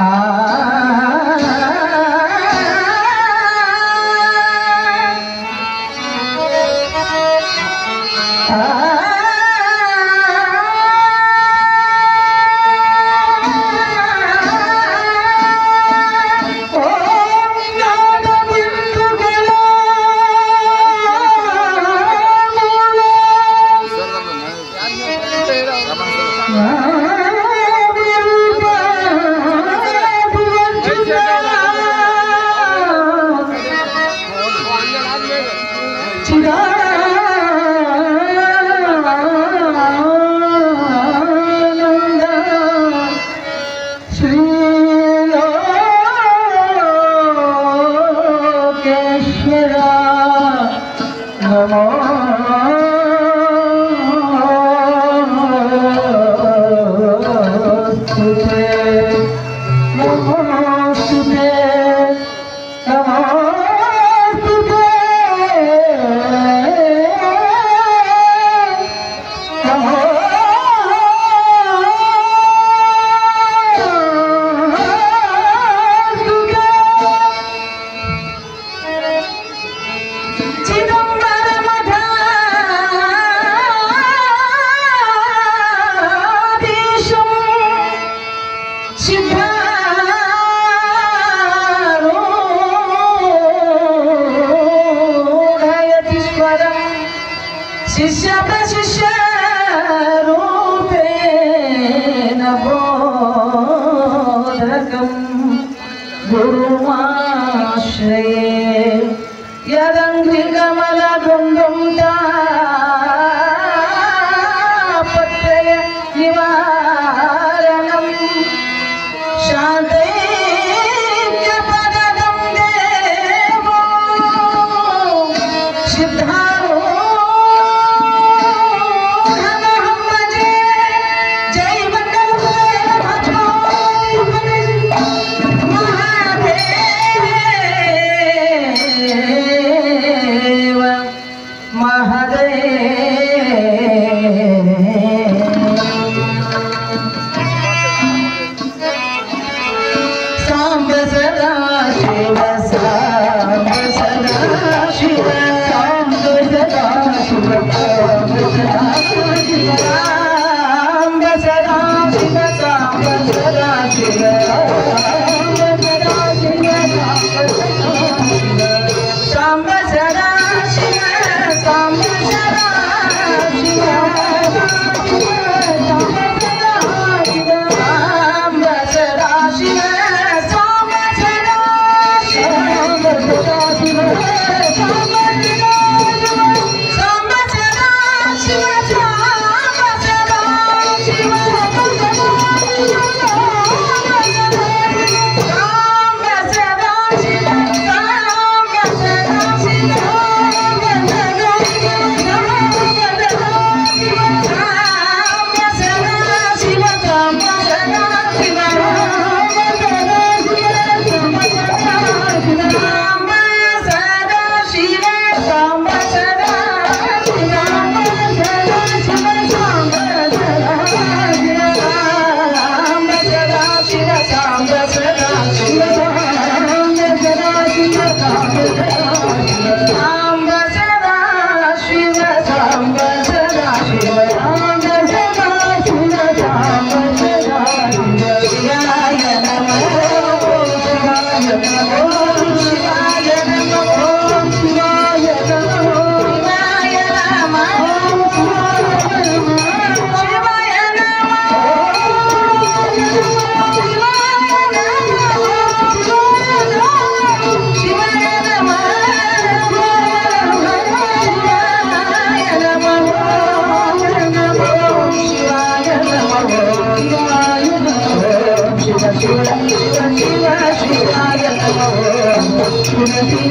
Ah. م ا Şişe şişe rupen bodakam Guruma şeye Yarangri kamala gundum Música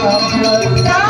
Thank you.